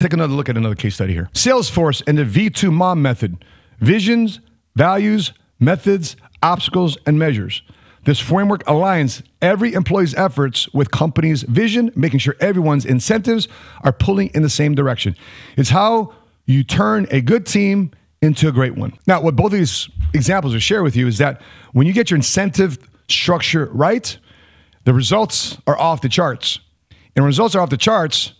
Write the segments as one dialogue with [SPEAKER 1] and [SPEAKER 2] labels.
[SPEAKER 1] Take another look at another case study here. Salesforce and the V2MOM method visions, values, methods, obstacles, and measures. This framework aligns every employee's efforts with company's vision, making sure everyone's incentives are pulling in the same direction. It's how you turn a good team into a great one. Now, what both of these examples will share with you is that when you get your incentive structure right, the results are off the charts. And results are off the charts,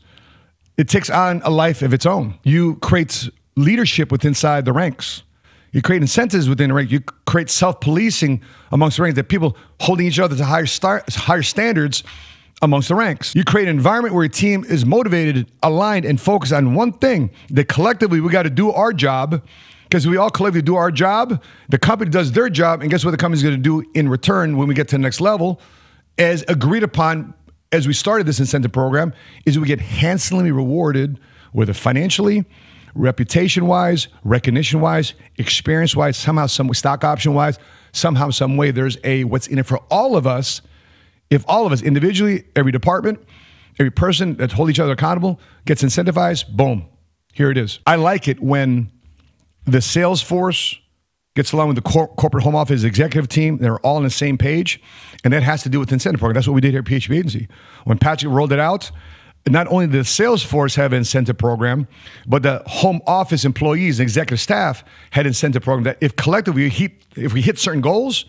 [SPEAKER 1] it takes on a life of its own. You create leadership within inside the ranks. You create incentives within the ranks. You create self-policing amongst the ranks that people holding each other to higher star- higher standards amongst the ranks. You create an environment where a team is motivated, aligned, and focused on one thing. That collectively we got to do our job because we all collectively do our job. The company does their job, and guess what the company's going to do in return when we get to the next level, as agreed upon as we started this incentive program, is we get handsomely rewarded, whether financially, reputation wise, recognition wise, experience wise, somehow, some stock option wise, somehow, some way, there's a what's in it for all of us. If all of us individually, every department, every person that hold each other accountable gets incentivized, boom, here it is. I like it when the sales force gets along with the cor- corporate home office executive team. They're all on the same page. And that has to do with incentive program. That's what we did here at PHP Agency. When Patrick rolled it out, not only did the sales force have an incentive program, but the home office employees and executive staff had incentive program that if collectively hit, if we hit certain goals,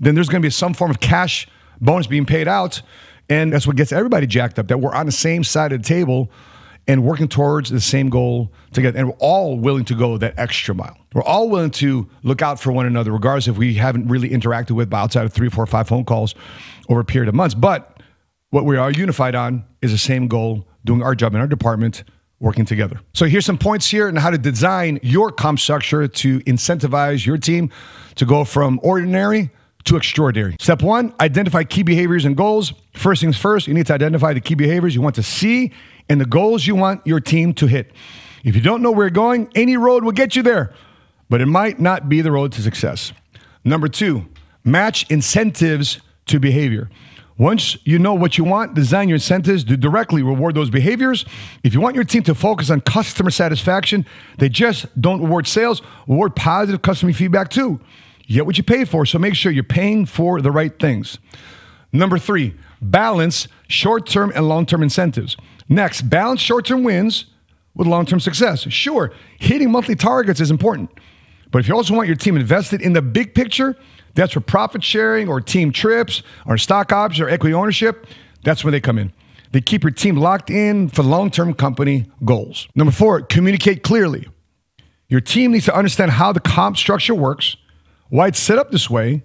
[SPEAKER 1] then there's going to be some form of cash bonus being paid out. And that's what gets everybody jacked up, that we're on the same side of the table and working towards the same goal together. And we're all willing to go that extra mile. We're all willing to look out for one another, regardless if we haven't really interacted with by outside of three, four, five phone calls over a period of months. But what we are unified on is the same goal, doing our job in our department, working together. So here's some points here on how to design your comp structure to incentivize your team to go from ordinary to extraordinary. Step one, identify key behaviors and goals. First things first, you need to identify the key behaviors you want to see and the goals you want your team to hit. If you don't know where you're going, any road will get you there, but it might not be the road to success. Number two, match incentives to behavior. Once you know what you want, design your incentives to directly reward those behaviors. If you want your team to focus on customer satisfaction, they just don't reward sales, reward positive customer feedback too. Get what you pay for, so make sure you're paying for the right things. Number three, balance short term and long term incentives. Next, balance short term wins with long term success. Sure, hitting monthly targets is important, but if you also want your team invested in the big picture, that's where profit sharing or team trips or stock options or equity ownership, that's where they come in. They keep your team locked in for long term company goals. Number four, communicate clearly. Your team needs to understand how the comp structure works, why it's set up this way,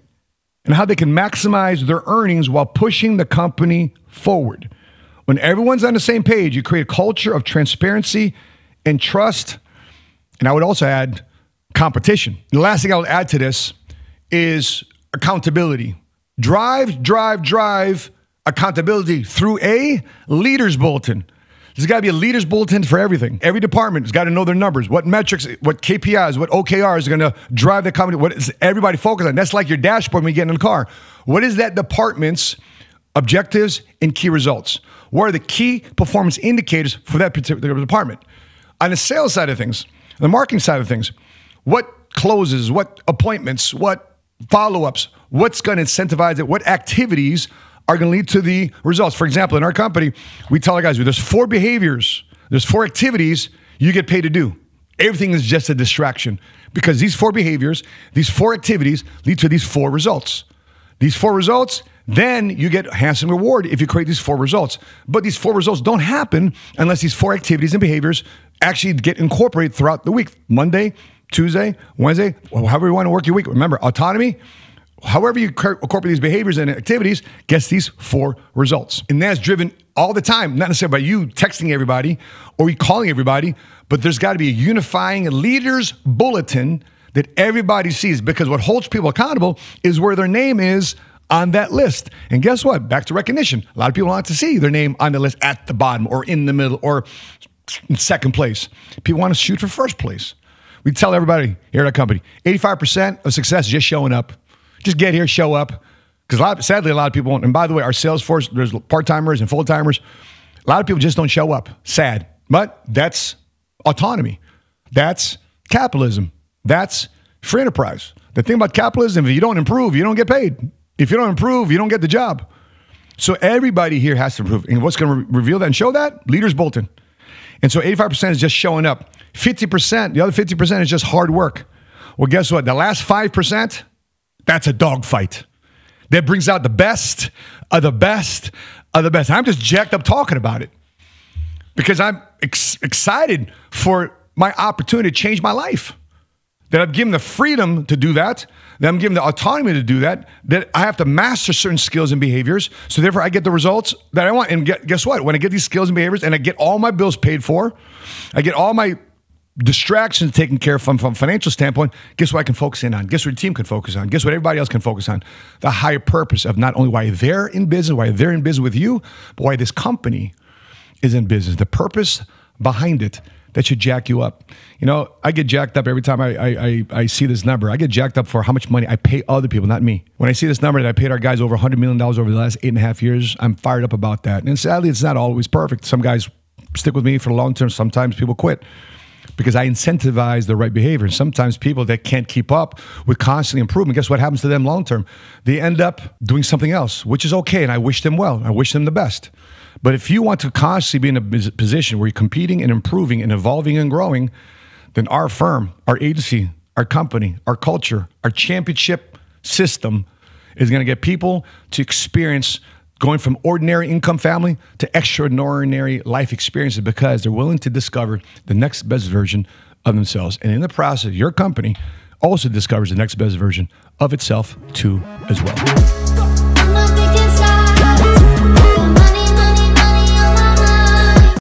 [SPEAKER 1] and how they can maximize their earnings while pushing the company forward. When everyone's on the same page, you create a culture of transparency and trust. And I would also add competition. The last thing I would add to this is accountability. Drive, drive, drive accountability through a leaders bulletin. There's got to be a leaders bulletin for everything. Every department has got to know their numbers, what metrics, what KPIs, what OKRs are going to drive the company. What is everybody focused on? That's like your dashboard when you get in the car. What is that department's objectives and key results? What are the key performance indicators for that particular department? On the sales side of things, the marketing side of things, what closes, what appointments, what follow ups, what's going to incentivize it, what activities are going to lead to the results. For example, in our company, we tell our guys there's four behaviors, there's four activities you get paid to do. Everything is just a distraction because these four behaviors, these four activities lead to these four results. These four results, then you get handsome reward if you create these four results. But these four results don't happen unless these four activities and behaviors actually get incorporated throughout the week. Monday, Tuesday, Wednesday, however you want to work your week. Remember, autonomy, however you incorporate these behaviors and activities gets these four results. And that's driven all the time, not necessarily by you texting everybody or you calling everybody, but there's got to be a unifying leaders bulletin that everybody sees because what holds people accountable is where their name is on that list. And guess what? Back to recognition. A lot of people want to see their name on the list at the bottom or in the middle or in second place. People want to shoot for first place. We tell everybody here at our company 85% of success is just showing up. Just get here, show up. Because sadly, a lot of people won't. And by the way, our sales force, there's part timers and full timers. A lot of people just don't show up. Sad. But that's autonomy. That's capitalism. That's free enterprise. The thing about capitalism, if you don't improve, you don't get paid. If you don't improve, you don't get the job. So everybody here has to improve. And what's going to re- reveal that and show that? Leaders Bulletin. And so 85% is just showing up. 50%, the other 50% is just hard work. Well, guess what? The last 5%, that's a dogfight. That brings out the best of the best of the best. I'm just jacked up talking about it because I'm ex- excited for my opportunity to change my life. That I'm given the freedom to do that, that I'm given the autonomy to do that, that I have to master certain skills and behaviors. So therefore, I get the results that I want. And guess what? When I get these skills and behaviors and I get all my bills paid for, I get all my distractions taken care of from, from financial standpoint, guess what I can focus in on? Guess what your team can focus on? Guess what everybody else can focus on? The higher purpose of not only why they're in business, why they're in business with you, but why this company is in business. The purpose behind it that should jack you up. You know, I get jacked up every time I, I, I, see this number. I get jacked up for how much money I pay other people, not me. When I see this number that I paid our guys over $100 million over the last eight and a half years, I'm fired up about that. And sadly, it's not always perfect. Some guys stick with me for the long term. Sometimes people quit because I incentivize the right behavior. And sometimes people that can't keep up with constantly improvement, guess what happens to them long term? They end up doing something else, which is okay. And I wish them well. I wish them the best. But if you want to constantly be in a position where you're competing and improving and evolving and growing, then our firm, our agency, our company, our culture, our championship system is going to get people to experience going from ordinary income family to extraordinary life experiences because they're willing to discover the next best version of themselves. And in the process, your company also discovers the next best version of itself too as well.